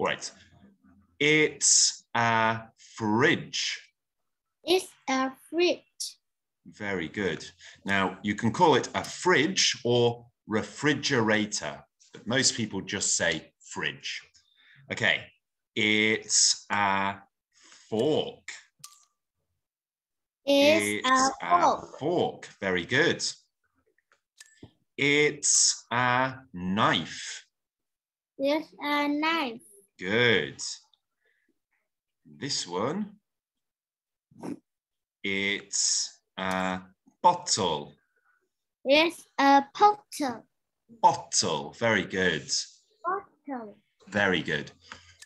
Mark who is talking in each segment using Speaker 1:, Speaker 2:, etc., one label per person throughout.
Speaker 1: All right. It's a fridge.
Speaker 2: It's a fridge.
Speaker 1: Very good. Now, you can call it a fridge or refrigerator, but most people just say fridge. Okay, it's a fork.
Speaker 2: It's, a fork.
Speaker 1: fork. Very good. It's a knife.
Speaker 2: It's a knife.
Speaker 1: Good. This one, it's a bottle.
Speaker 2: Yes, a bottle.
Speaker 1: Bottle. Very good.
Speaker 2: Bottle.
Speaker 1: Very good.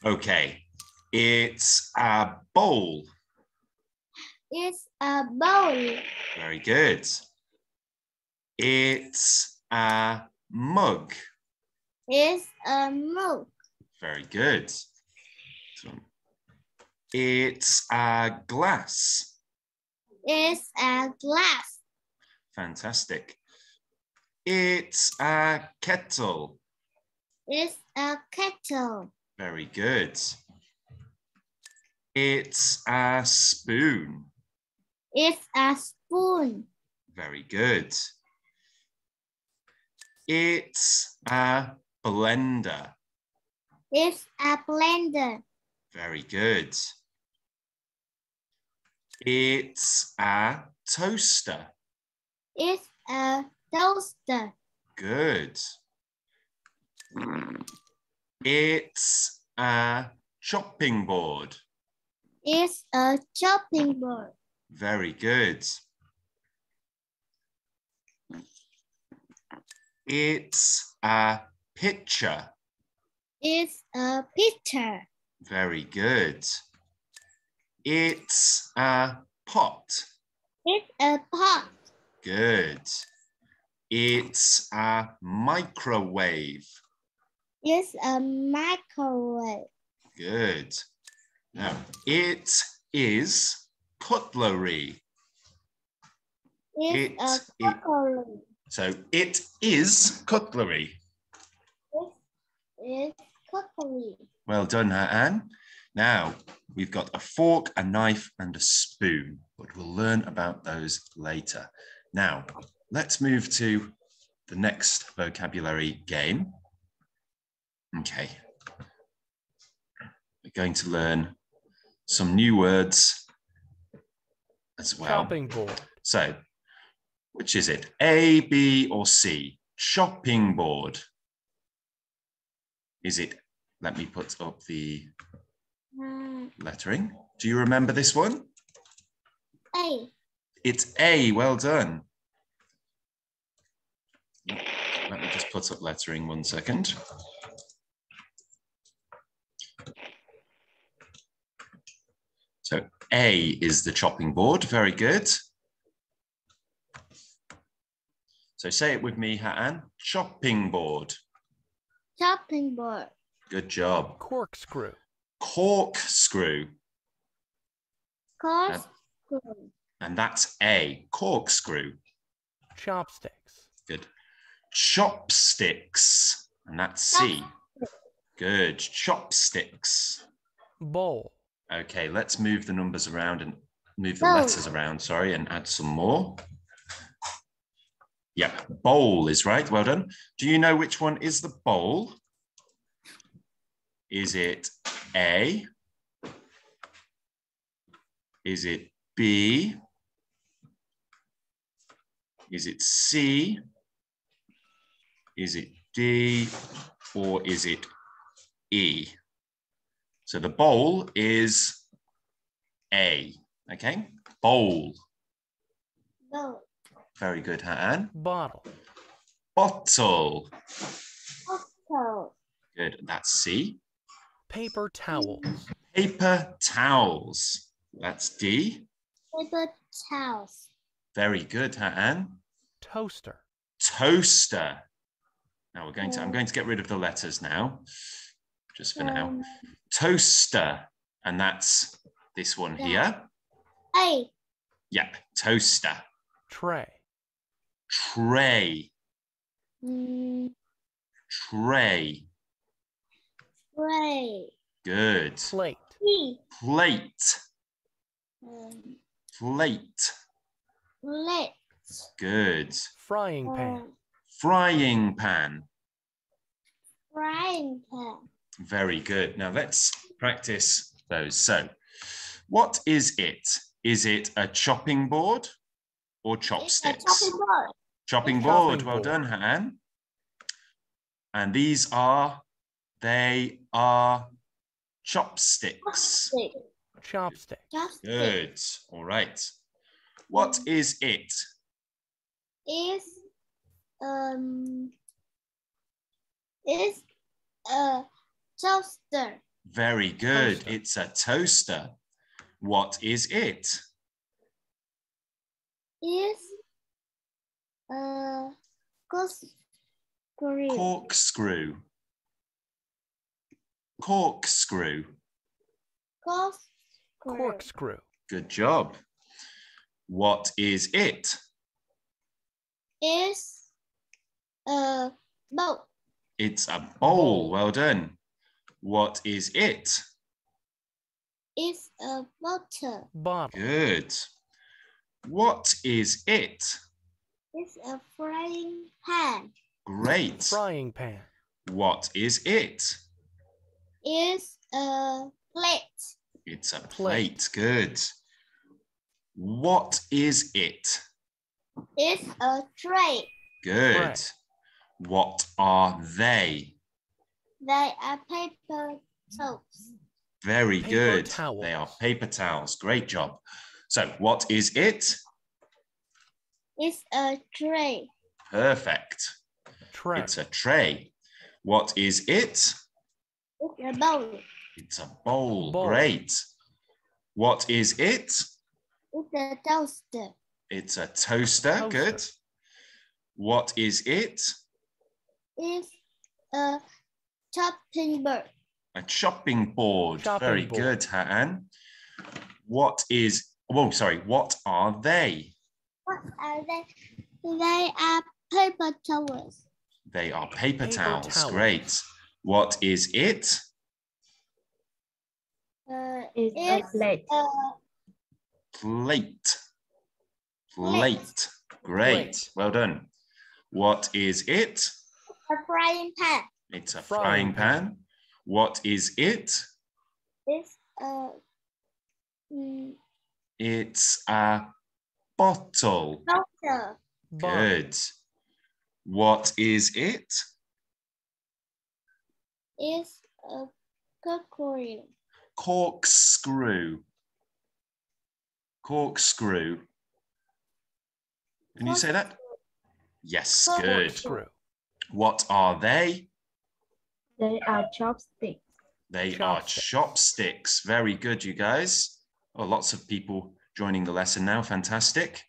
Speaker 1: Okay. It's a bowl.
Speaker 2: It's a bowl.
Speaker 1: Very good. It's a mug.
Speaker 2: It's a mug.
Speaker 1: Very good. So, It's a glass.
Speaker 2: It's a glass.
Speaker 1: Fantastic. It's a kettle.
Speaker 2: It's a kettle.
Speaker 1: Very good. It's a spoon.
Speaker 2: It's a spoon.
Speaker 1: Very good. It's a blender.
Speaker 2: It's a blender.
Speaker 1: Very good. It's a toaster.
Speaker 2: It's a toaster.
Speaker 1: Good. It's a chopping board.
Speaker 2: It's a chopping board.
Speaker 1: Very good. It's a pitcher.
Speaker 2: It's a pitcher.
Speaker 1: Very good. It's a pot.
Speaker 2: It's a pot.
Speaker 1: Good. It's a microwave.
Speaker 2: It's a microwave.
Speaker 1: Good. Now, it is cutlery.
Speaker 2: It's a
Speaker 1: It- it-
Speaker 2: cutlery.
Speaker 1: So it is cutlery.
Speaker 2: It's cutlery.
Speaker 1: Well done, Anne. Now, we've got a fork, a knife, and a spoon, but we'll learn about those later. Now, let's move to the next vocabulary game. Okay. We're going to learn some new words as well.
Speaker 3: Chopping board.
Speaker 1: So, which is it? A, B, or C? Chopping board. Is it? Let me put up the
Speaker 2: Uh,
Speaker 1: lettering. Do you remember this one?
Speaker 2: A.
Speaker 1: It's A. Well done. Let me just put up lettering one second. So A is the chopping board. Very good. So say it with me, Ha'an. Chopping board.
Speaker 2: Chopping board.
Speaker 1: Good job.
Speaker 3: Corkscrew.
Speaker 1: Corkscrew.
Speaker 2: Corkscrew.
Speaker 1: And that's A. Corkscrew.
Speaker 3: Chopsticks.
Speaker 1: Good. Chopsticks. And that's C. Good. Chopsticks.
Speaker 3: Bowl.
Speaker 1: Okay, let's move the numbers around and move the
Speaker 2: Bowl.
Speaker 1: letters around, sorry, and add some more. Yep, bowl is right. Well done. Do you know which one is the bowl? Is it A? Is it B? Is it C? Is it D? Or is it E? So the bowl is A, okay? Bowl.
Speaker 2: Bowl.
Speaker 1: Very good, Han.
Speaker 3: Bottle.
Speaker 1: Bottle.
Speaker 2: Bottle.
Speaker 1: Good, that's C.
Speaker 3: Paper towels.
Speaker 1: Paper towels. That's D.
Speaker 2: Paper towels.
Speaker 1: Very good, Han.
Speaker 3: Toaster.
Speaker 1: Toaster. Now we're going to, I'm going to get rid of the letters now, just for now.
Speaker 2: Um,
Speaker 1: Toaster, and that's this one here.
Speaker 2: A.
Speaker 1: Yep, toaster.
Speaker 3: Tray.
Speaker 1: Tray,
Speaker 2: Mm,
Speaker 1: tray.
Speaker 2: Tray.
Speaker 1: Good.
Speaker 3: Plate.
Speaker 2: Tea.
Speaker 1: Plate.
Speaker 2: Um,
Speaker 1: Plate.
Speaker 2: plate.
Speaker 1: Good.
Speaker 3: Frying pan.
Speaker 2: Um,
Speaker 1: Frying pan.
Speaker 2: frying pan.
Speaker 1: Very good. Now let's practice those. So, what is it? Is it a chopping board or
Speaker 2: It's a
Speaker 1: chopsticks?
Speaker 2: chopping board.
Speaker 1: Chopping
Speaker 3: Chopping
Speaker 1: board. Well
Speaker 3: board.
Speaker 1: done, Han. And these are, they are chopsticks.
Speaker 2: Stick.
Speaker 3: Chopstick.
Speaker 2: Chopstick.
Speaker 1: Good. All right. What is it?
Speaker 2: Is um is a toaster.
Speaker 1: Very good.
Speaker 3: Toaster.
Speaker 1: It's a toaster. What is it?
Speaker 2: Is a corkscrew.
Speaker 1: Corkscrew. Corkscrew.
Speaker 2: Corkscrew.
Speaker 3: Corkscrew.
Speaker 1: Good job. What is it?
Speaker 2: Is a boat.
Speaker 1: It's a bowl.
Speaker 3: Bowl.
Speaker 1: Well done. What is it?
Speaker 2: It's a bottle.
Speaker 3: Bottle.
Speaker 1: Good. What is it?
Speaker 2: It's a frying pan.
Speaker 1: Great.
Speaker 3: Frying pan.
Speaker 1: What is it?
Speaker 2: Is a plate.
Speaker 1: It's a
Speaker 3: Plate.
Speaker 1: plate. Good. What is it?
Speaker 2: It's a tray.
Speaker 1: Good.
Speaker 3: Right.
Speaker 1: What are they?
Speaker 2: They are paper towels.
Speaker 1: Very
Speaker 3: Paper
Speaker 1: good.
Speaker 3: towels.
Speaker 1: They are paper towels. Great job. So, what is it?
Speaker 2: It's a tray.
Speaker 1: Perfect.
Speaker 3: Tray.
Speaker 1: It's a tray. What is it?
Speaker 2: Is a bowl.
Speaker 1: It's a bowl.
Speaker 3: Bowl.
Speaker 1: Great. What is it?
Speaker 2: It's a toaster.
Speaker 1: It's a toaster.
Speaker 3: Toaster.
Speaker 1: Good. What is it?
Speaker 2: It's a chopping board.
Speaker 1: A chopping board.
Speaker 3: Chopping
Speaker 1: Very
Speaker 3: board.
Speaker 1: good, Han. What is, oh, sorry, what are they?
Speaker 2: What are they? They are paper towels.
Speaker 1: They are paper,
Speaker 3: Paper
Speaker 1: towels.
Speaker 3: towels.
Speaker 1: Great. What is it?
Speaker 2: Uh,
Speaker 4: is a plate.
Speaker 2: a
Speaker 1: Plate.
Speaker 2: Plate.
Speaker 1: Plate. Great.
Speaker 3: Plate.
Speaker 1: Well done. What is it?
Speaker 2: a frying pan.
Speaker 1: It's a
Speaker 3: Frying
Speaker 1: frying pan. What is it?
Speaker 2: It's a mm,
Speaker 1: It's a bottle.
Speaker 2: bottle.
Speaker 3: Bottle.
Speaker 1: Good. What is it?
Speaker 2: It's a corkscrew.
Speaker 1: Corkscrew. Corkscrew. Can you say that? Yes, good.
Speaker 3: Screw.
Speaker 1: What are they?
Speaker 4: They are chopsticks.
Speaker 1: They are
Speaker 3: Chopsticks.
Speaker 1: chopsticks. Very good, you guys. Oh, lots of people joining the lesson now. Fantastic.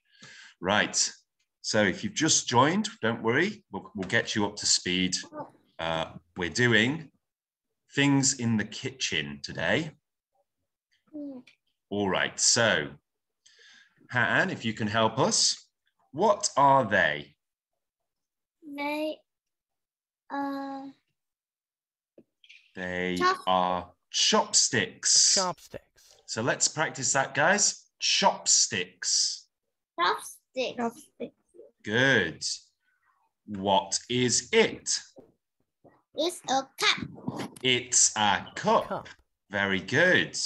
Speaker 1: Right. So if you've just joined, don't worry. We'll, we'll get you up to speed. Uh, we're doing things in the kitchen today.
Speaker 2: Mm,
Speaker 1: All right. So, Han, if you can help us, what are they?
Speaker 2: They are
Speaker 1: They
Speaker 2: Chop-
Speaker 1: are chopsticks.
Speaker 3: Chopsticks.
Speaker 1: So let's practice that, guys. Chopsticks.
Speaker 2: chopsticks.
Speaker 4: Chopsticks.
Speaker 1: Good. What is it?
Speaker 2: Is a cup.
Speaker 1: It's a cup.
Speaker 3: Cup.
Speaker 1: Very good.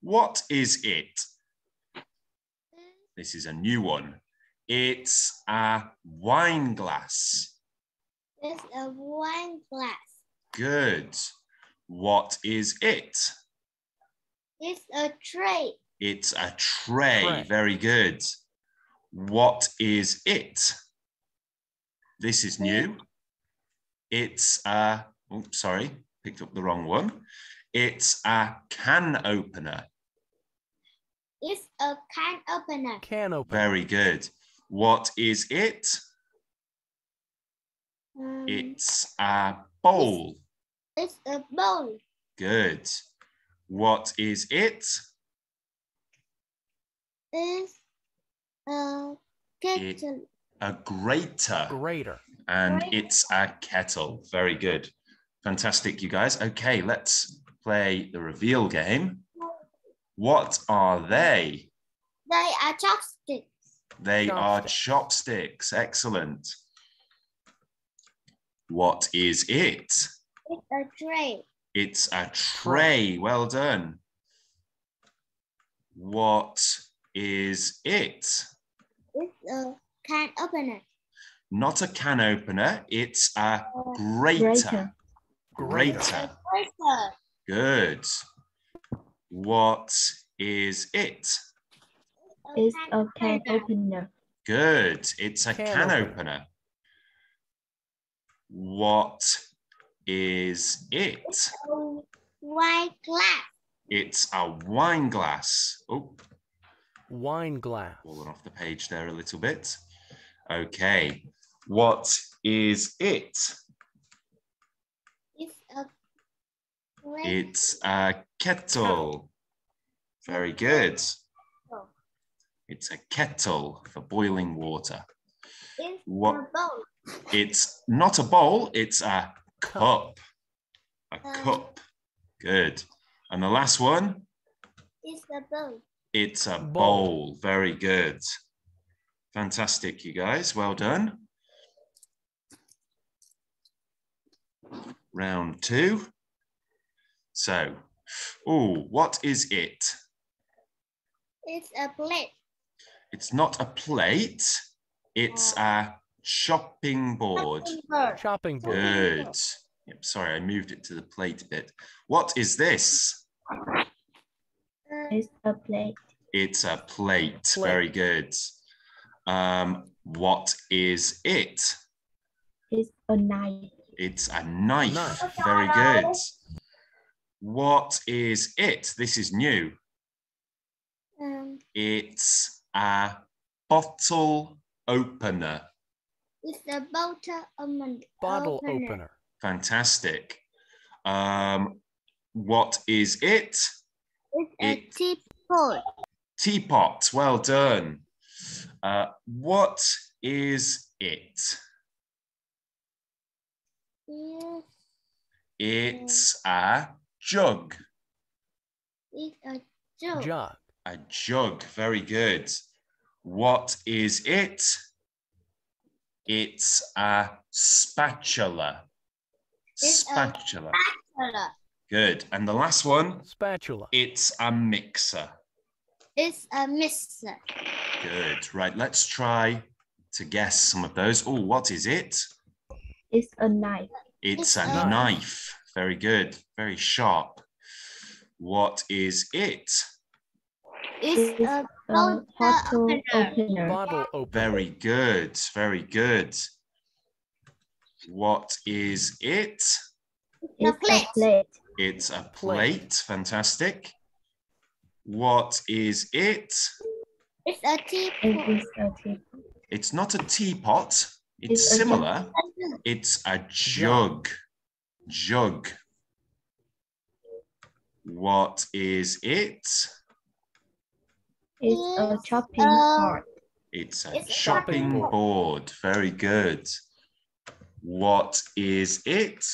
Speaker 1: What is it? This is a new one. It's a wine glass.
Speaker 2: Is a wine glass.
Speaker 1: Good. What is it?
Speaker 2: It's a tray.
Speaker 1: It's a tray.
Speaker 3: Tray.
Speaker 1: Very good. What is it? This is new. It's a, oh, sorry, picked up the wrong one. It's a can opener.
Speaker 2: It's a can opener.
Speaker 3: Can opener.
Speaker 1: Very good. What is it?
Speaker 2: Um,
Speaker 1: It's a bowl.
Speaker 2: It's a bowl.
Speaker 1: Good. What is it?
Speaker 2: It's a kettle.
Speaker 1: A grater.
Speaker 3: Grater.
Speaker 1: And
Speaker 2: Right.
Speaker 1: it's a kettle. Very good. Fantastic, you guys. Okay, let's play the reveal game. What are they?
Speaker 2: They are chopsticks.
Speaker 1: They are
Speaker 3: Chopsticks.
Speaker 1: chopsticks. Excellent. What is it?
Speaker 2: It's a tray.
Speaker 1: It's a tray. Well done. What is it?
Speaker 2: It's a can opener.
Speaker 1: Not a can opener. It's a grater.
Speaker 4: Grater.
Speaker 1: Grater. Good. What is it?
Speaker 4: It's a
Speaker 2: can
Speaker 4: can opener.
Speaker 1: Good. It's a
Speaker 3: Can
Speaker 1: can,
Speaker 3: opener.
Speaker 1: opener. What is it?
Speaker 2: A White glass.
Speaker 1: It's a wine glass. Oh,
Speaker 3: Wine glass.
Speaker 1: fallen off the page there a little bit. Okay. What is it?
Speaker 2: It's a great
Speaker 1: It's a kettle. Very good.
Speaker 2: kettle.
Speaker 1: It's a kettle for boiling water.
Speaker 2: It's
Speaker 1: What-
Speaker 2: a bowl.
Speaker 1: It's not a bowl, it's a cup. A
Speaker 2: Um,
Speaker 1: cup. Good. And the last one,
Speaker 2: It's a bowl.
Speaker 1: it's a
Speaker 3: Bowl.
Speaker 1: bowl. Very good. Fantastic, you guys. Well done. Round two. So, oh, what is it?
Speaker 2: It's a plate.
Speaker 1: It's not a plate, it's a chopping board.
Speaker 2: Chopping board.
Speaker 3: Chopping board.
Speaker 1: Good. Yep, sorry, I moved it to the plate bit. What is this?
Speaker 2: Uh,
Speaker 4: It's a plate.
Speaker 1: It's a plate.
Speaker 3: Plate.
Speaker 1: Very good. Um, what is it?
Speaker 4: It's a knife.
Speaker 1: It's a knife.
Speaker 3: Knife.
Speaker 1: Very good. What is it? This is new.
Speaker 2: um,
Speaker 1: It's a bottle opener.
Speaker 2: it's a bottle opener.
Speaker 3: Bottle opener.
Speaker 1: Fantastic. Um, what is it?
Speaker 2: It's a teapot.
Speaker 1: Teapot. Well done. Uh, what is it?
Speaker 2: It's,
Speaker 1: It's a jug.
Speaker 2: it's a jug.
Speaker 3: Jug.
Speaker 1: A jug. Very good. What is it? It's a spatula.
Speaker 2: It's a-
Speaker 1: Spatula.
Speaker 2: Spatula.
Speaker 1: Good. And the last one,
Speaker 3: Spatula.
Speaker 1: it's a mixer.
Speaker 2: It's a mixer.
Speaker 1: Good. Right. Let's try to guess some of those. Oh, what is it?
Speaker 4: It's a knife.
Speaker 1: It's
Speaker 2: It's
Speaker 1: a
Speaker 2: a-
Speaker 1: knife. Very good. Very sharp. What is it?
Speaker 2: It's
Speaker 4: It's
Speaker 2: a
Speaker 4: a
Speaker 2: bottle
Speaker 4: bottle
Speaker 2: opener.
Speaker 4: opener.
Speaker 3: Bottle opener.
Speaker 1: Very good. Very good. What is it?
Speaker 4: It's
Speaker 2: plate.
Speaker 4: a plate.
Speaker 1: It's a
Speaker 3: Plate.
Speaker 1: plate. Fantastic. What is it?
Speaker 2: It's a teapot.
Speaker 4: is a teapot.
Speaker 1: It's not a teapot. It's
Speaker 4: It's a
Speaker 1: similar. It's a jug. Jug. What is it?
Speaker 4: It's a chopping board.
Speaker 1: It's a
Speaker 2: It's
Speaker 1: chopping
Speaker 3: chopping
Speaker 1: board. Very good. What is it?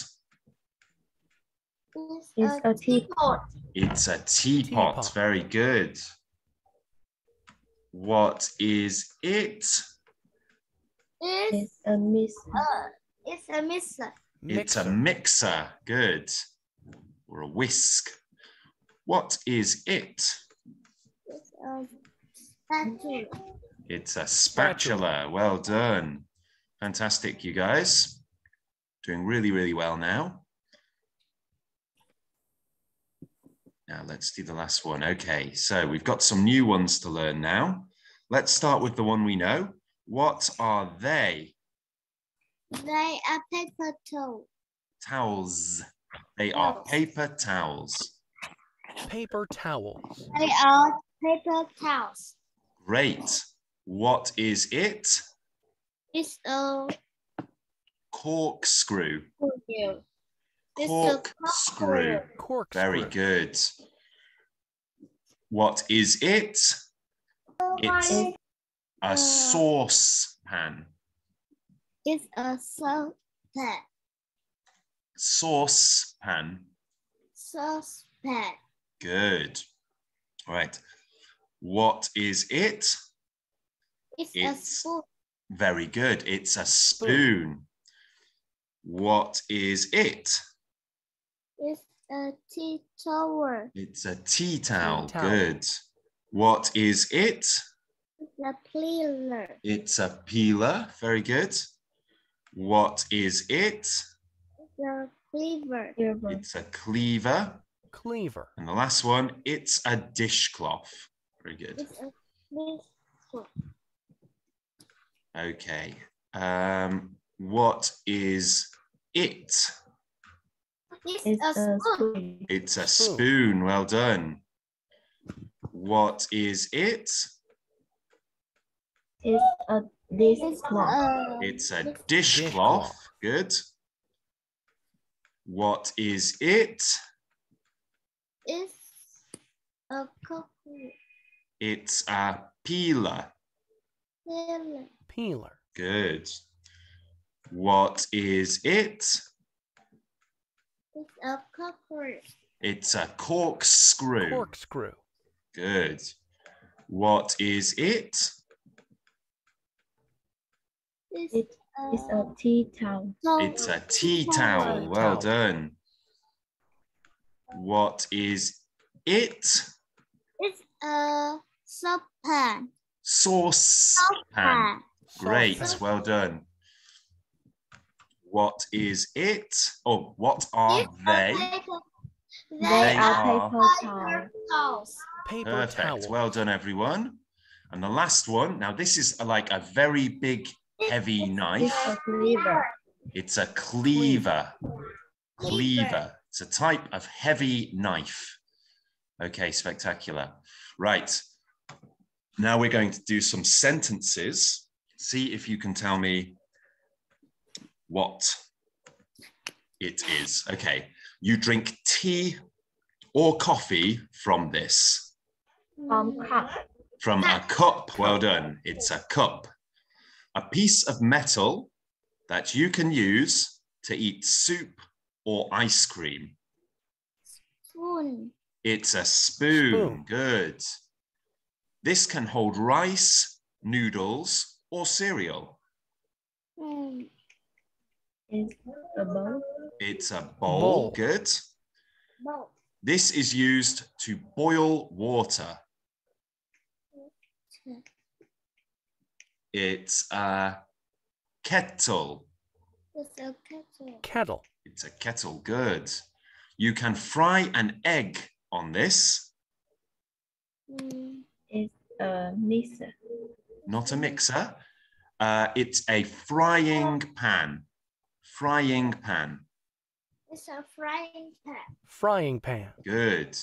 Speaker 2: It's,
Speaker 4: It's a teapot.
Speaker 1: It's a teapot.
Speaker 3: Teapot.
Speaker 1: Very good. What is it?
Speaker 2: It's,
Speaker 4: It's a mixer.
Speaker 2: it's a mixer.
Speaker 1: It's a
Speaker 3: Mixer.
Speaker 1: mixer. Good. Or a whisk. What is it?
Speaker 2: It's a spatula.
Speaker 1: It's a
Speaker 3: Spatula.
Speaker 1: spatula. Well done. Fantastic, you guys. Doing really, really well now. Now let's do the last one. Okay, so we've got some new ones to learn now. Let's start with the one we know. What are they?
Speaker 2: They are paper towels.
Speaker 1: Towels. They are paper towels.
Speaker 3: Paper towels.
Speaker 2: They are paper towels.
Speaker 1: Great. What is it?
Speaker 2: It's a
Speaker 1: Corkscrew.
Speaker 2: corkscrew. It's a
Speaker 1: Corkscrew.
Speaker 3: Corkscrew.
Speaker 1: Very good. What is it? It's
Speaker 2: It's,
Speaker 1: a uh, saucepan.
Speaker 2: it's a saucepan.
Speaker 1: Saucepan.
Speaker 2: saucepan.
Speaker 1: Good. All right. What is it?
Speaker 2: It's,
Speaker 1: It's-
Speaker 2: a spoon.
Speaker 1: Very good. It's a spoon. What is it?
Speaker 2: It's a tea towel.
Speaker 1: It's a tea towel.
Speaker 3: towel.
Speaker 1: Good. What is it?
Speaker 2: It's a peeler.
Speaker 1: It's a peeler. Very good. What is it?
Speaker 2: It's a cleaver.
Speaker 1: It's a cleaver.
Speaker 3: Cleaver.
Speaker 1: And the last one, it's a dishcloth. Very good.
Speaker 2: It's a spoon.
Speaker 1: Okay. Um, what is it?
Speaker 2: It's,
Speaker 4: It's
Speaker 2: a
Speaker 4: a
Speaker 2: spoon.
Speaker 4: spoon.
Speaker 1: It's a
Speaker 3: Spoon.
Speaker 1: spoon. Well done. What is it?
Speaker 4: It's a this
Speaker 2: It's a,
Speaker 1: It's a
Speaker 2: It's-
Speaker 1: dishcloth. Good. What is it?
Speaker 2: it's a coffee
Speaker 1: It's a peeler.
Speaker 2: peeler.
Speaker 3: Peeler.
Speaker 1: Good. What is it?
Speaker 2: It's a cover.
Speaker 1: It's a corkscrew.
Speaker 3: Corkscrew.
Speaker 1: Good. What is it?
Speaker 2: It's,
Speaker 4: It is a tea towel.
Speaker 2: towel.
Speaker 1: It's a tea towel. Well done. What is it?
Speaker 2: It's a saucepan.
Speaker 1: Saucepan. Great.
Speaker 3: Saucepan.
Speaker 1: Well done. What is it? Oh, what are
Speaker 2: It's
Speaker 1: they?
Speaker 4: They,
Speaker 1: They
Speaker 4: are
Speaker 1: are-
Speaker 4: paper towel.
Speaker 2: paper towels.
Speaker 3: Paper
Speaker 1: Perfect.
Speaker 3: towel.
Speaker 1: Well done, everyone. And the last one. Now, this is uh, like a very big, heavy
Speaker 4: It's
Speaker 1: knife.
Speaker 4: a cleaver.
Speaker 1: It's a cleaver.
Speaker 2: Cleaver.
Speaker 1: It's a type of heavy knife. Okay, spectacular. Right. Now we're going to do some sentences. See if you can tell me what it is. Okay. You drink tea or coffee from this.
Speaker 4: From cup.
Speaker 1: From a cup. Well done. It's a cup. A piece of metal that you can use to eat soup or ice cream.
Speaker 2: Spoon.
Speaker 1: It's a spoon.
Speaker 3: Spoon.
Speaker 1: Good. This can hold rice, noodles, or cereal.
Speaker 2: Mm.
Speaker 4: Is a bowl.
Speaker 1: It's a bowl.
Speaker 3: Bowl.
Speaker 1: Good.
Speaker 2: Bowl.
Speaker 1: This is used to boil water. It's a kettle.
Speaker 2: It's a kettle.
Speaker 3: Kettle.
Speaker 1: It's a kettle. Good. You can fry an egg on this,
Speaker 2: Mm.
Speaker 4: Is a mixer.
Speaker 1: not a mixer. Uh, it's a frying pan. Frying pan.
Speaker 2: It's a frying pan.
Speaker 3: Frying pan.
Speaker 1: Good.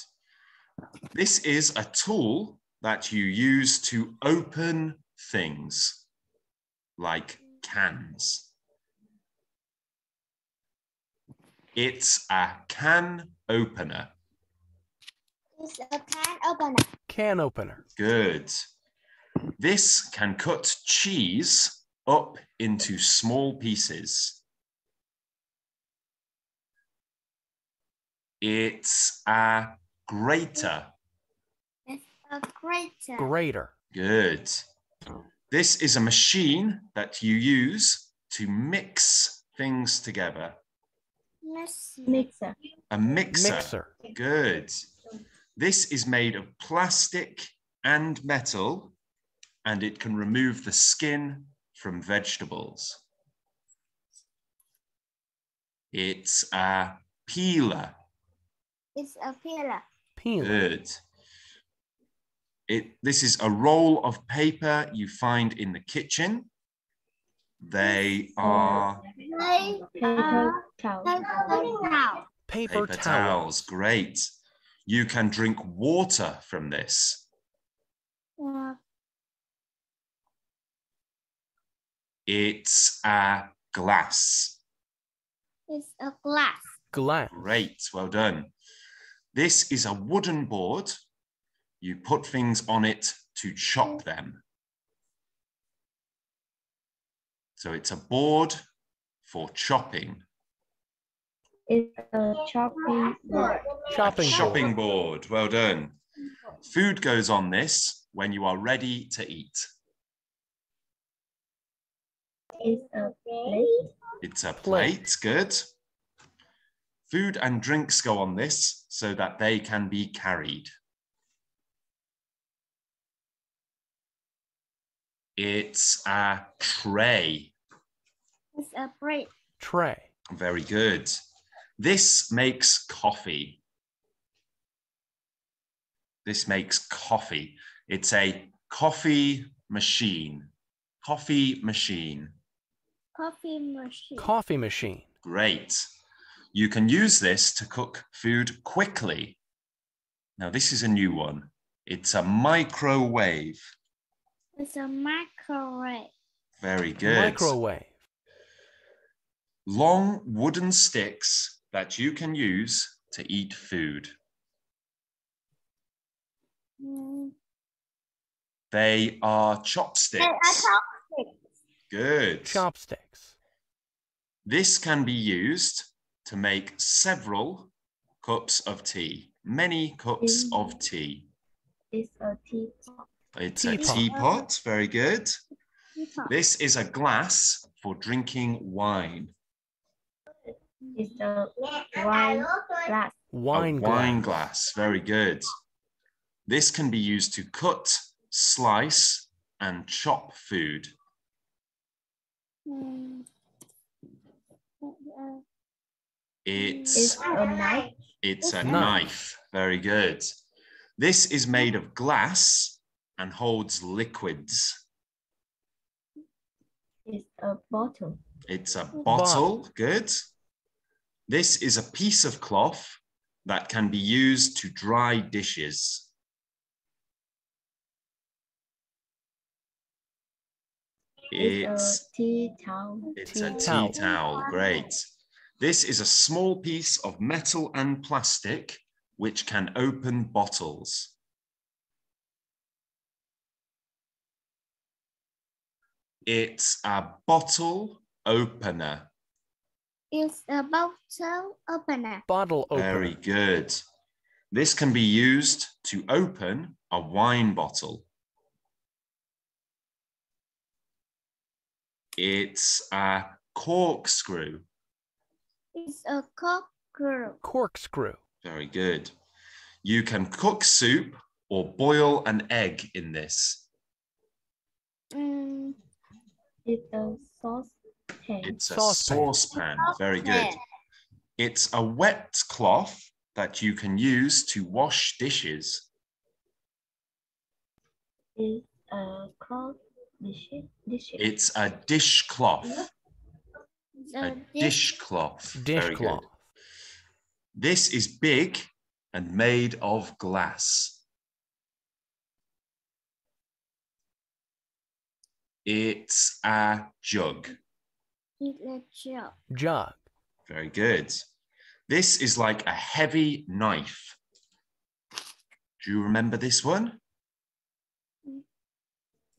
Speaker 1: This is a tool that you use to open things like cans. It's a can opener.
Speaker 2: It's a can opener.
Speaker 3: Can opener.
Speaker 1: Good. This can cut cheese up into small pieces. It's a grater.
Speaker 2: It's a grater.
Speaker 3: Grater.
Speaker 1: Good. This is a machine that you use to mix things together.
Speaker 2: Messy.
Speaker 4: Mixer.
Speaker 1: A mixer.
Speaker 3: Mixer.
Speaker 1: Good. This is made of plastic and metal, and it can remove the skin from vegetables. It's a peeler.
Speaker 2: It's a peeler.
Speaker 3: Peeler.
Speaker 1: Good. It, this is a roll of paper you find in the kitchen. They are
Speaker 4: Paper
Speaker 2: are
Speaker 4: towel.
Speaker 2: paper.
Speaker 3: Paper,
Speaker 1: paper
Speaker 3: towels.
Speaker 1: towels. Great. You can drink water from this.
Speaker 2: Uh,
Speaker 1: It's a glass.
Speaker 2: It's a glass.
Speaker 3: Glass.
Speaker 1: Great. Well done. This is a wooden board. You put things on it to chop them. So it's a board for chopping.
Speaker 4: is a chopping board.
Speaker 3: Chopping board.
Speaker 1: Shopping board. Well done. Food goes on this when you are ready to eat.
Speaker 4: Is a plate.
Speaker 1: It's a
Speaker 3: Plate.
Speaker 1: plate. Good. Food and drinks go on this so that they can be carried. It's a tray.
Speaker 2: It's a bread.
Speaker 3: Tray.
Speaker 1: Very good. This makes coffee. This makes coffee. It's a coffee machine. Coffee machine.
Speaker 2: Coffee machine.
Speaker 3: Coffee machine.
Speaker 1: Great. You can use this to cook food quickly. Now, this is a new one. It's a microwave.
Speaker 2: It's a microwave.
Speaker 1: Very good.
Speaker 3: Microwave.
Speaker 1: Long wooden sticks that you can use to eat food.
Speaker 2: Mm.
Speaker 1: They are chopsticks.
Speaker 2: And a chopstick.
Speaker 1: Good.
Speaker 3: Chopsticks.
Speaker 1: This can be used to make several cups of tea, many cups
Speaker 4: Mm.
Speaker 1: of tea.
Speaker 4: Is a teapot.
Speaker 1: It's a
Speaker 3: Teapot.
Speaker 1: teapot. Very good.
Speaker 2: Teapot.
Speaker 1: This is a glass for drinking wine.
Speaker 4: Is a wine glass.
Speaker 3: Wine
Speaker 1: a wine
Speaker 3: glass.
Speaker 1: glass. Very good. This can be used to cut, slice, and chop food.
Speaker 2: Uh,
Speaker 1: It's
Speaker 4: a knife.
Speaker 1: it's a
Speaker 3: Knife.
Speaker 1: knife. Very good. This is made of glass and holds liquids.
Speaker 4: It's a bottle.
Speaker 1: It's a bottle. Good. This is a piece of cloth that can be used to dry dishes.
Speaker 4: Is
Speaker 1: It's
Speaker 4: a tea towel.
Speaker 1: It's a
Speaker 3: Tea
Speaker 1: tea
Speaker 3: towel.
Speaker 1: towel. Great. This is a small piece of metal and plastic which can open bottles. It's a bottle opener.
Speaker 2: It's a bottle opener.
Speaker 3: Bottle opener.
Speaker 1: Very good. This can be used to open a wine bottle. It's a corkscrew.
Speaker 2: It's a corkscrew.
Speaker 3: Corkscrew.
Speaker 1: Very good. You can cook soup or boil an egg in this.
Speaker 2: Mm,
Speaker 4: Is a saucepan.
Speaker 1: It's a
Speaker 3: Saucepan.
Speaker 1: saucepan. Very good. It's a wet cloth that you can use to wash dishes.
Speaker 4: Is a cloth dishes. Dishes.
Speaker 1: It's a dishcloth.
Speaker 2: It's
Speaker 1: A
Speaker 2: a dish.
Speaker 1: dishcloth. Very good.
Speaker 3: Dishcloth.
Speaker 1: This is big and made of glass. It's a jug.
Speaker 2: It's a jug.
Speaker 3: Jug.
Speaker 1: Very good. This is like a heavy knife. Do you remember this one?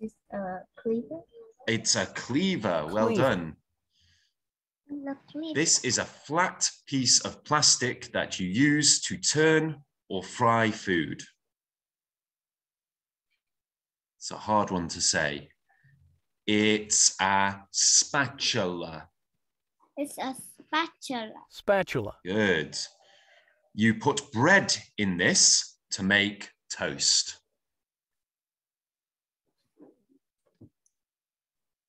Speaker 4: Is a cleaver.
Speaker 1: It's a cleaver. Well done.
Speaker 2: It's a cleaver.
Speaker 1: This is a flat piece of plastic that you use to turn or fry food. It's a hard one to say. It's a spatula.
Speaker 2: It's a spatula.
Speaker 3: Spatula.
Speaker 1: Good. You put bread in this to make toast.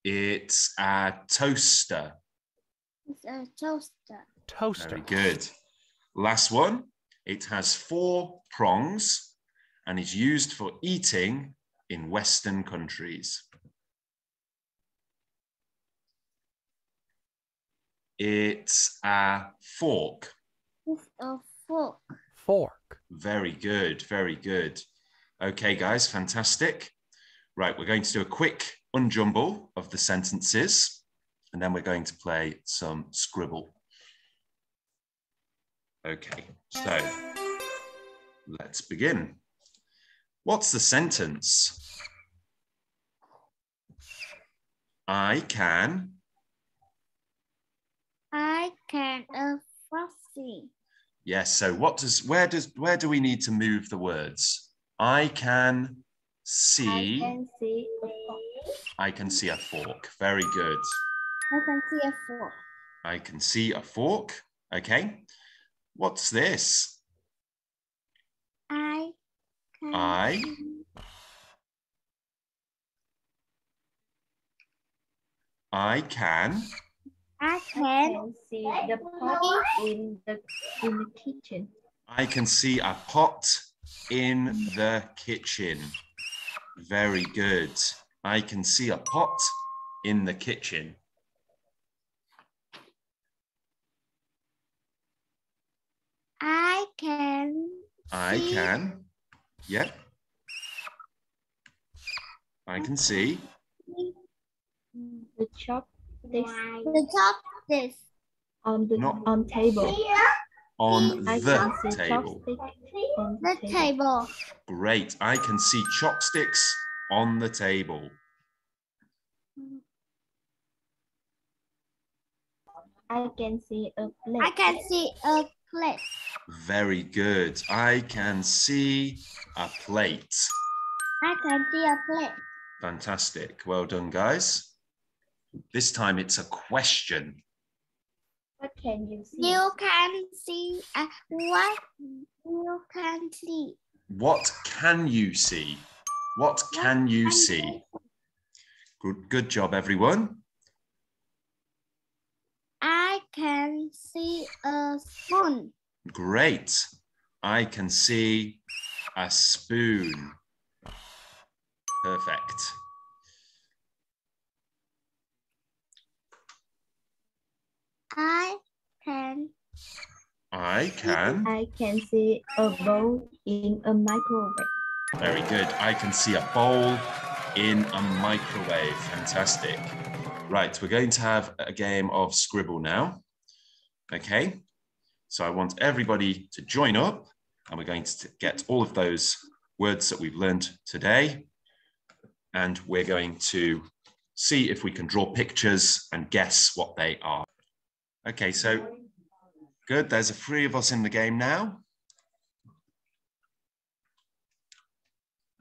Speaker 1: It's a toaster.
Speaker 2: It's a toaster.
Speaker 3: Toaster.
Speaker 1: Very good. Last one. It has four prongs and is used for eating in Western countries. It's a fork.
Speaker 2: It's a fork.
Speaker 3: Fork.
Speaker 1: Very good, very good. Okay, guys, fantastic. Right, we're going to do a quick unjumble of the sentences, and then we're going to play some scribble. Okay, so let's begin. What's the sentence? I can
Speaker 2: I can a frosty.
Speaker 1: Yes. So what does where does where do we need to move the words? I can
Speaker 4: I
Speaker 1: see.
Speaker 4: can see a fork.
Speaker 1: I can see a fork. Very good.
Speaker 2: I can see a fork.
Speaker 1: I can see a fork. Okay. What's this?
Speaker 2: I can
Speaker 1: I I can
Speaker 2: I can
Speaker 4: see the pot in the in the kitchen.
Speaker 1: I can see a pot in the kitchen. Very good. I can see a pot in the kitchen.
Speaker 2: I can
Speaker 1: I
Speaker 2: see
Speaker 1: can. Yep. I can see.
Speaker 4: The chopsticks
Speaker 2: the top this.
Speaker 4: on the
Speaker 1: Not-
Speaker 4: on table.
Speaker 1: on
Speaker 4: I
Speaker 1: the table.
Speaker 4: on
Speaker 2: The table.
Speaker 1: Great. I can see chopsticks on the table.
Speaker 4: I can see a plate.
Speaker 2: I can see a plate.
Speaker 1: Very good. I can see a plate.
Speaker 2: I can see a plate.
Speaker 1: Fantastic. Well done, guys. This time it's a question.
Speaker 4: What can you see?
Speaker 2: You can see uh, what you can see.
Speaker 1: What can you see? What can you
Speaker 2: can
Speaker 1: see?
Speaker 2: you
Speaker 1: Good, good job, everyone.
Speaker 2: I can see a spoon.
Speaker 1: Great. I can see a spoon. Perfect.
Speaker 2: I can
Speaker 1: I can.
Speaker 4: I can see a bowl in a microwave.
Speaker 1: Very good. I can see a bowl in a microwave. Fantastic. Right, we're going to have a game of Scribble now. Okay, so I want everybody to join up and we're going to get all of those words that we've learned today. And we're going to see if we can draw pictures and guess what they are. Okay, so good. There's a three of us in the game now.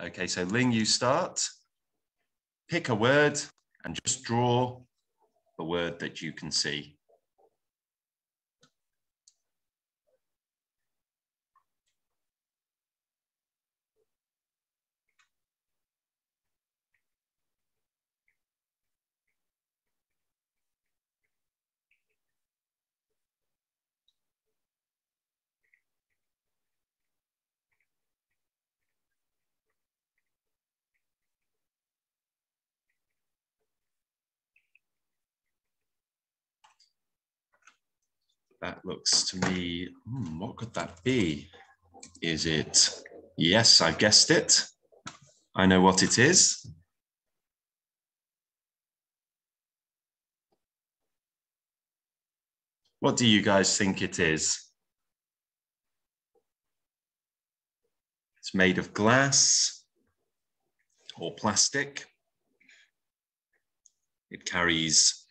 Speaker 1: Okay, so Ling, you start. Pick a word and just draw the word that you can see. That looks to me, hmm, what could that be? Is it, yes, I've guessed it. I know what it is. What do you guys think it is? It's made of glass or plastic. It carries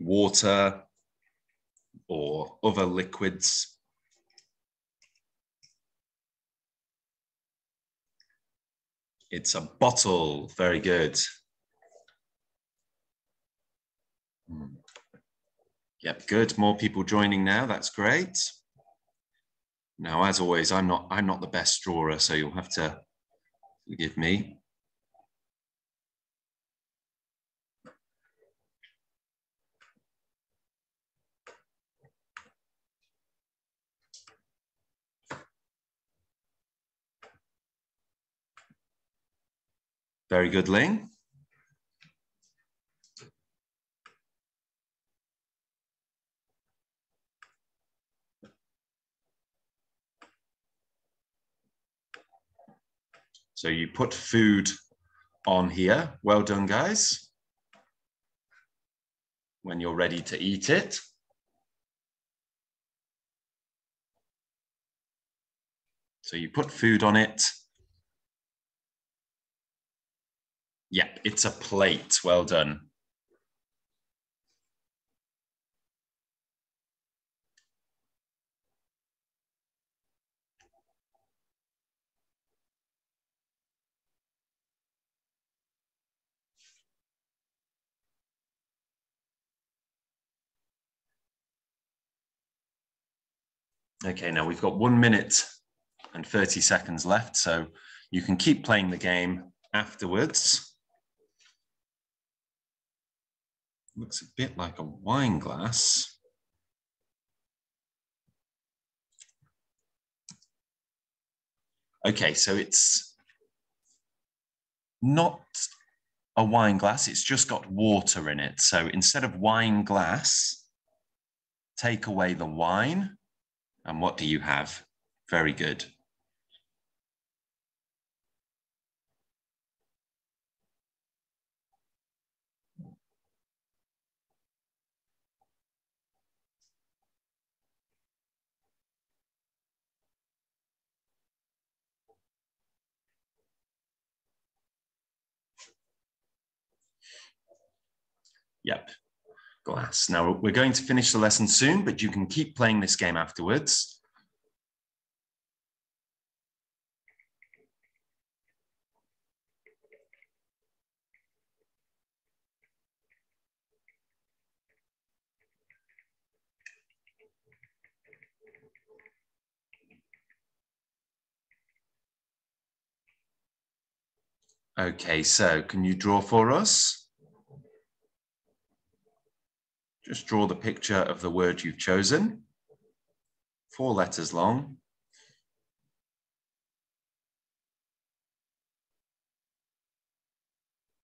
Speaker 1: water or other liquids. It's a bottle. Very good. Hmm. Yep, good. More people joining now. That's great. Now, as always, I'm not I'm not the best drawer, so you'll have to forgive me. Very good, Ling. So you put food on here. Well done, guys. When you're ready to eat it. So you put food on it. Yeah, it's a plate. Well done. Okay, now we've got one minute and 30 seconds left, so you can keep playing the game afterwards. Looks a bit like a wine glass. Okay, so it's not a wine glass, it's just got water in it. So instead of wine glass, take away the wine. And what do you have? Very good. Yep, glass. Now we're going to finish the lesson soon, but you can keep playing this game afterwards. Okay, so can you draw for us? Just draw the picture of the word you've chosen. Four letters long.